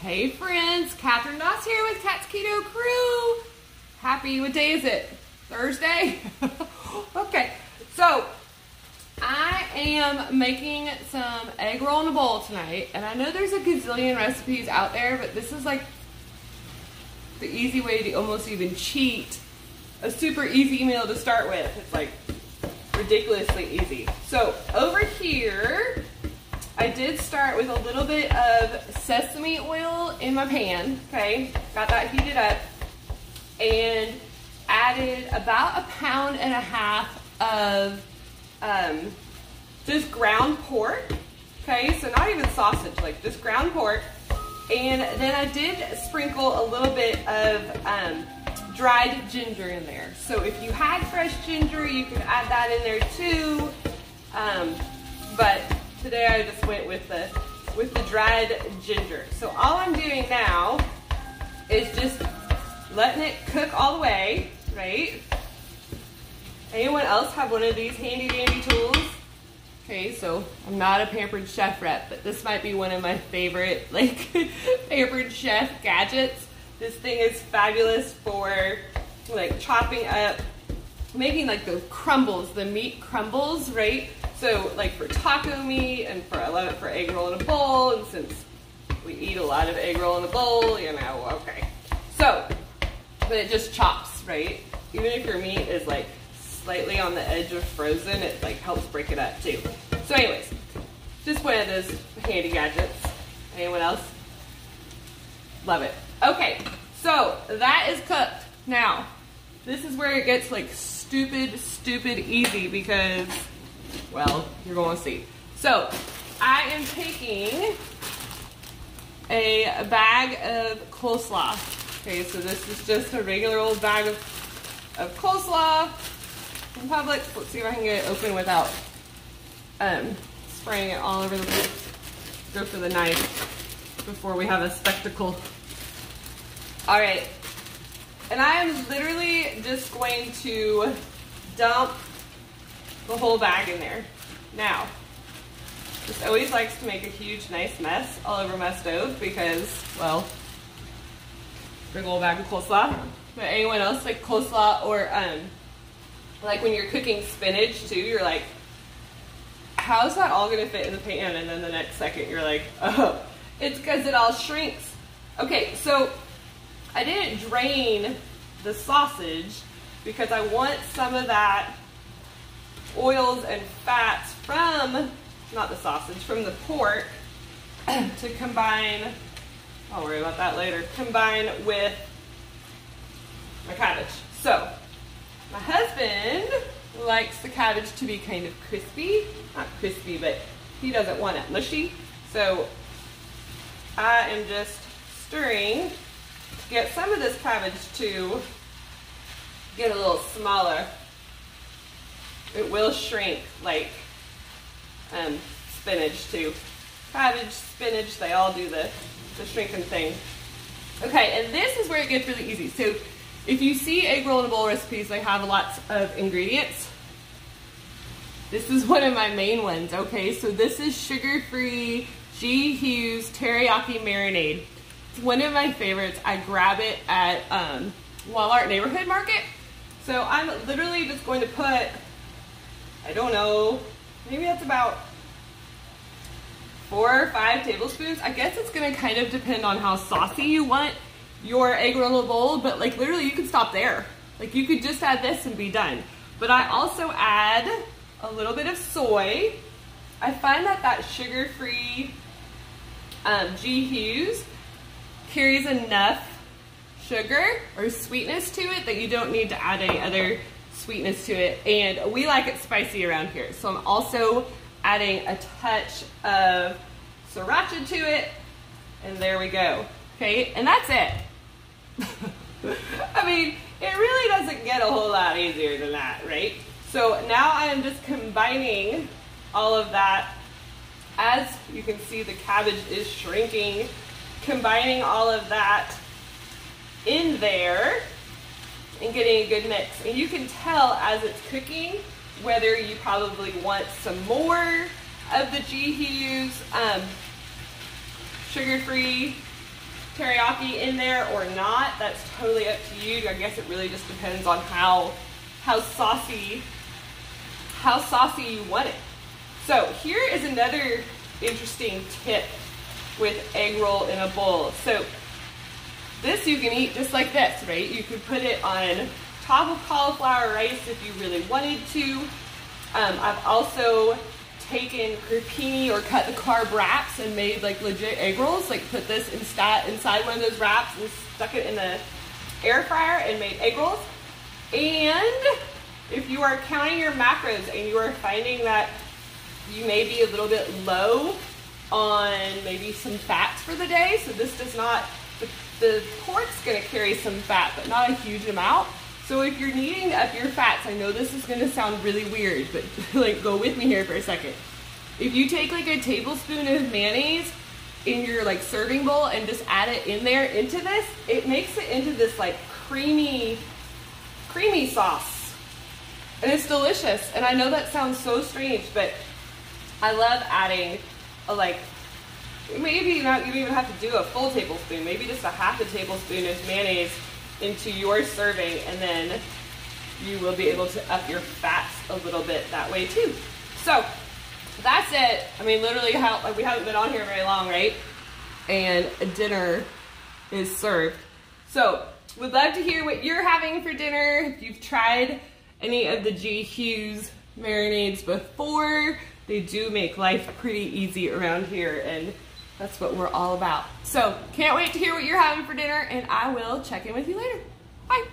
Hey friends, Catherine Doss here with Cat's Keto Crew. Happy, what day is it? Thursday? okay, so I am making some egg roll in a bowl tonight, and I know there's a gazillion recipes out there, but this is like the easy way to almost even cheat a super easy meal to start with. It's like ridiculously easy. So over here, I did start with a little bit of sesame oil in my pan, okay? Got that heated up and added about a pound and a half of um, just ground pork, okay? So not even sausage, like just ground pork. And then I did sprinkle a little bit of um, dried ginger in there. So if you had fresh ginger, you can add that in there too. Um, but Today I just went with the with the dried ginger. So all I'm doing now is just letting it cook all the way, right? Anyone else have one of these handy dandy tools? Okay, so I'm not a pampered chef rep, but this might be one of my favorite like pampered chef gadgets. This thing is fabulous for like chopping up, making like the crumbles, the meat crumbles, right? So like for taco meat and for I love it for egg roll in a bowl and since we eat a lot of egg roll in a bowl, you know, okay. So, but it just chops, right? Even if your meat is like slightly on the edge of frozen, it like helps break it up too. So anyways, just one of those handy gadgets. Anyone else? Love it. Okay, so that is cooked. Now, this is where it gets like stupid, stupid easy because well, you're going to see. So, I am taking a, bag of coleslaw. Okay, so this is just a regular old bag of, of coleslaw from Publix. Let's see if I can get it open without um, spraying it all over the place. Go for the knife before we have a spectacle. All right, and I am literally just going to dump the whole bag in there. Now, this always likes to make a huge, nice mess all over my stove because, well, big old bag of coleslaw. But anyone else like coleslaw or um, like when you're cooking spinach too, you're like, how's that all gonna fit in the pan? And then the next second you're like, oh, it's because it all shrinks. Okay, so I didn't drain the sausage because I want some of that oils and fats from, not the sausage, from the pork to combine, I'll worry about that later, combine with my cabbage. So, my husband likes the cabbage to be kind of crispy. Not crispy, but he doesn't want it mushy. So, I am just stirring to get some of this cabbage to get a little smaller it will shrink like um, spinach too. Cabbage, spinach, they all do the, the shrinking thing. Okay, and this is where it gets really easy. So if you see egg roll in a bowl recipes, they have lots of ingredients. This is one of my main ones, okay? So this is sugar-free G. Hughes teriyaki marinade. It's one of my favorites. I grab it at um, Walmart Neighborhood Market. So I'm literally just going to put I don't know, maybe that's about four or five tablespoons. I guess it's gonna kind of depend on how saucy you want your egg roll bowl, but like literally you could stop there. Like you could just add this and be done. But I also add a little bit of soy. I find that that sugar-free um, G. Hughes carries enough sugar or sweetness to it that you don't need to add any other sweetness to it. And we like it spicy around here. So I'm also adding a touch of sriracha to it. And there we go. Okay, and that's it. I mean, it really doesn't get a whole lot easier than that, right? So now I'm just combining all of that. As you can see, the cabbage is shrinking. Combining all of that in there and getting a good mix. And you can tell as it's cooking whether you probably want some more of the G Hughes um, sugar-free teriyaki in there or not. That's totally up to you. I guess it really just depends on how how saucy how saucy you want it. So here is another interesting tip with egg roll in a bowl. So this you can eat just like this, right? You could put it on top of cauliflower rice if you really wanted to. Um, I've also taken crepini or cut the carb wraps and made like legit egg rolls. Like put this inside inside one of those wraps and stuck it in the air fryer and made egg rolls. And if you are counting your macros and you are finding that you may be a little bit low on maybe some fats for the day, so this does not, the, pork's gonna carry some fat, but not a huge amount. So if you're needing to up your fats, I know this is gonna sound really weird, but like go with me here for a second. If you take like a tablespoon of mayonnaise in your like serving bowl and just add it in there into this, it makes it into this like creamy, creamy sauce. And it's delicious. And I know that sounds so strange, but I love adding a like, maybe not, you don't even have to do a full tablespoon, maybe just a half a tablespoon of mayonnaise into your serving and then you will be able to up your fats a little bit that way too. So that's it. I mean, literally, how like we haven't been on here very long, right? And dinner is served. So we'd love to hear what you're having for dinner. If you've tried any of the G Hughes marinades before, they do make life pretty easy around here and that's what we're all about. So can't wait to hear what you're having for dinner and I will check in with you later. Bye.